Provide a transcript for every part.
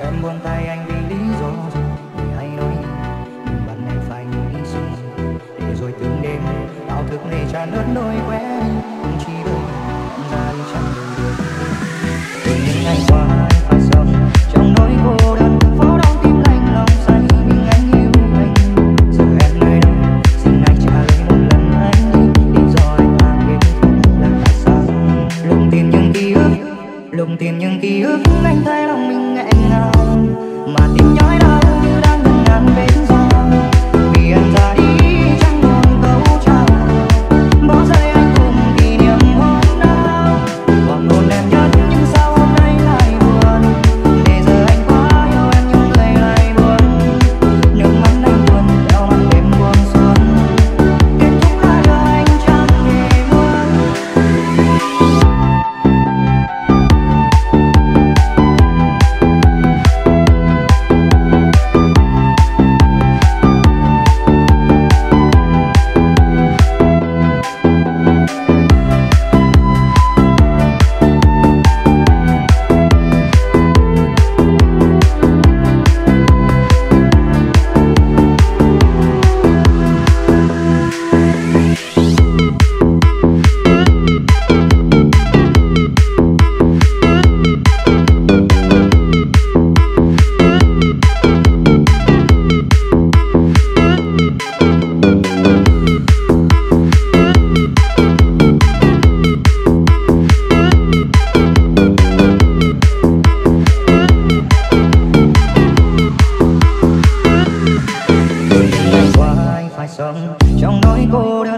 em buông tay anh vì lý do gì? Người hay nói nhưng bạn em phải nghĩ gì để rồi từng đêm, đau thức lệ tràn ướt đôi trong nỗi cô đơn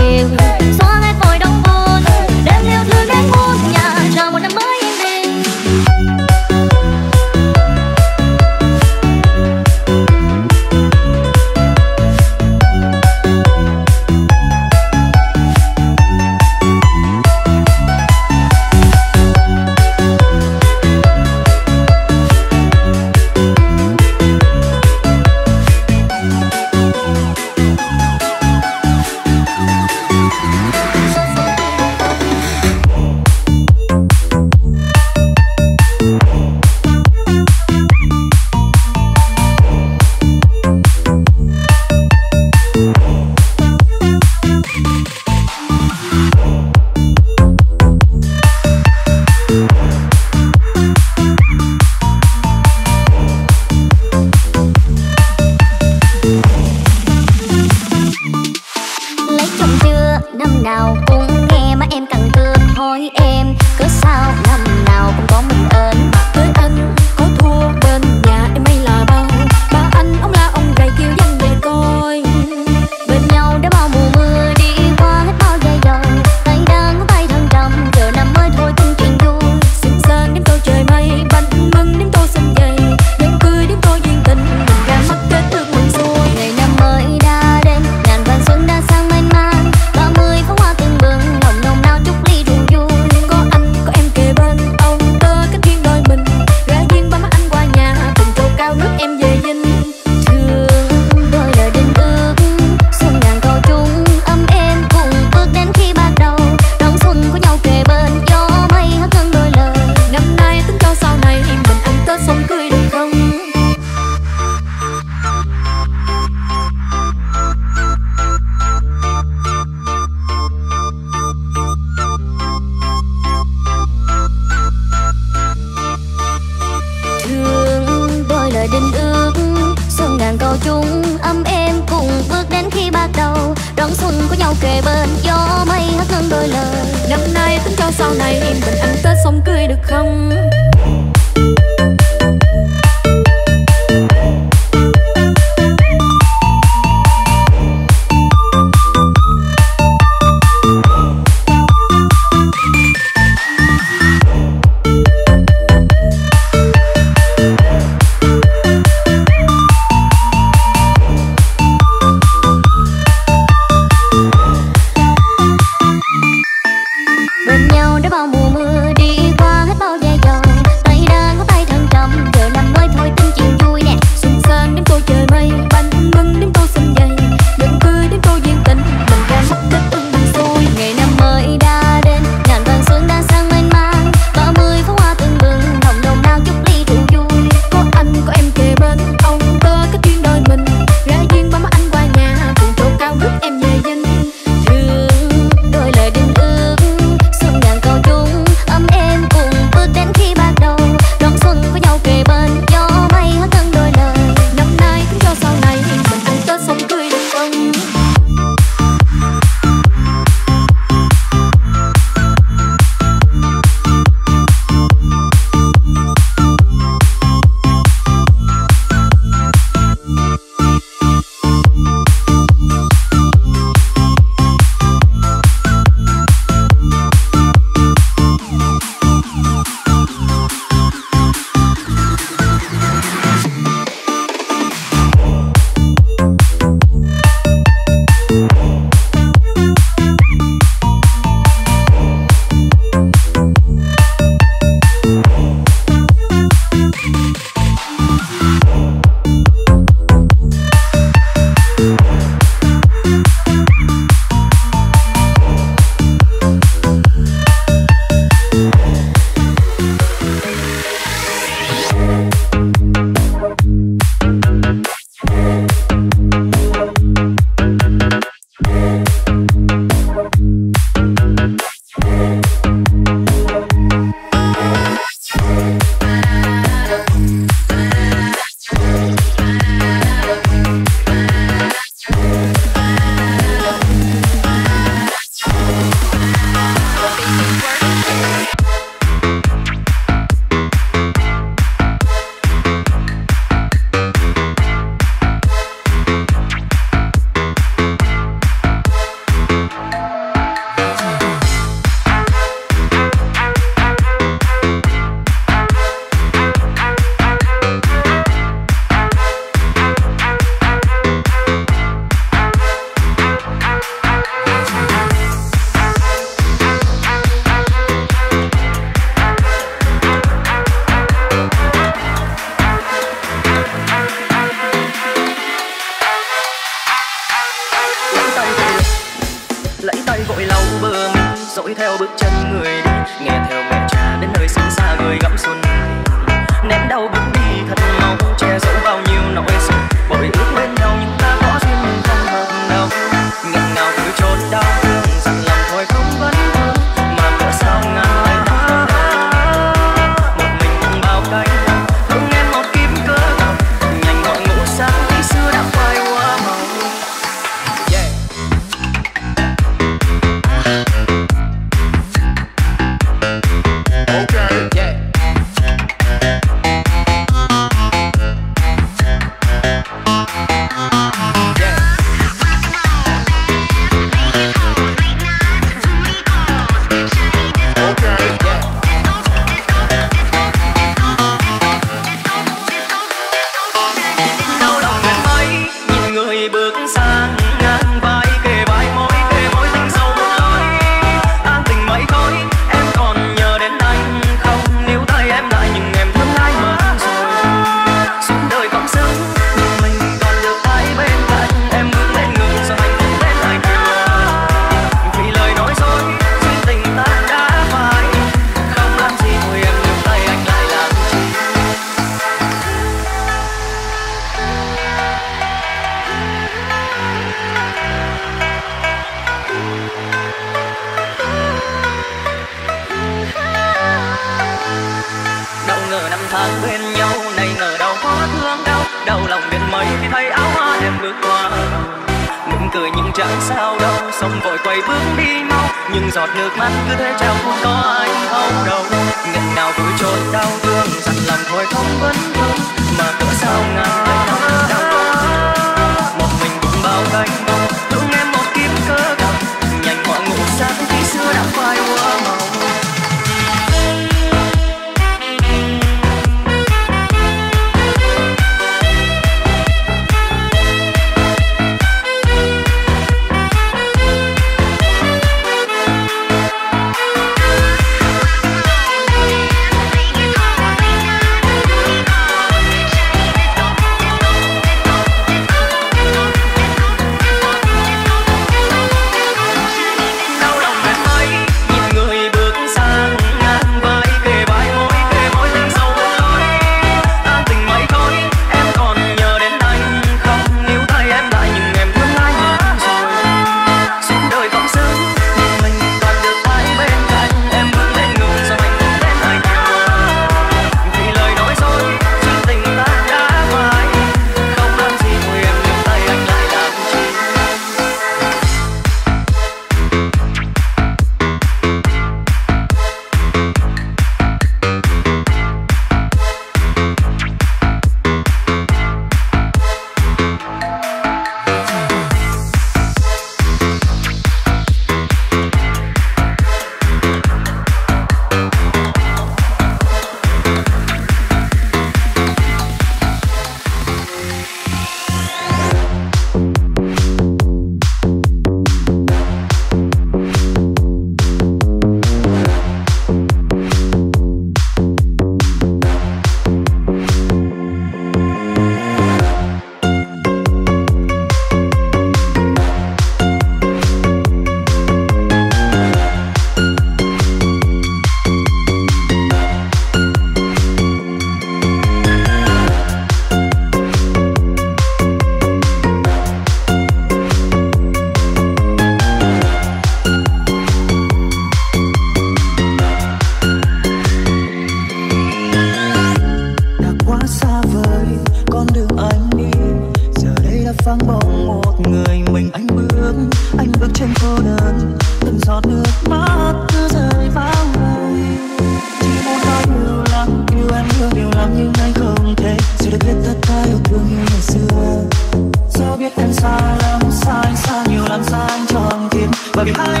behind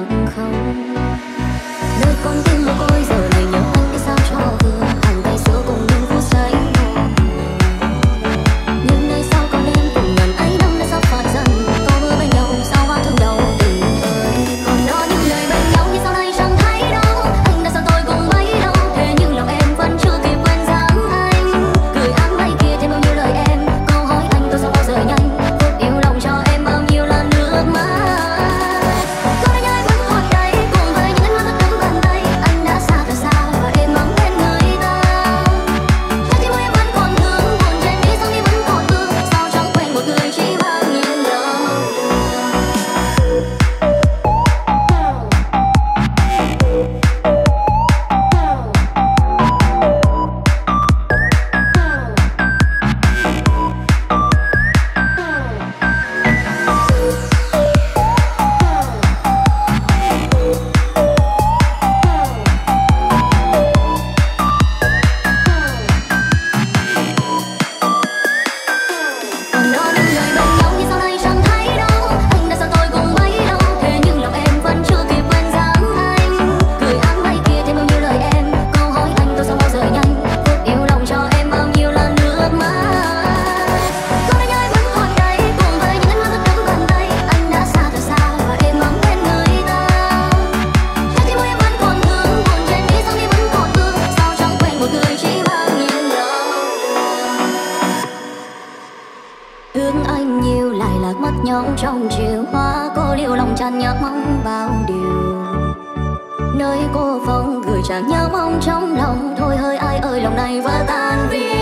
mắng không. Nơi con tim mồ côi giờ nơi cô phong gửi chàng nhớ mong trong lòng. Thôi hơi ai ơi, lòng này vỡ tan vì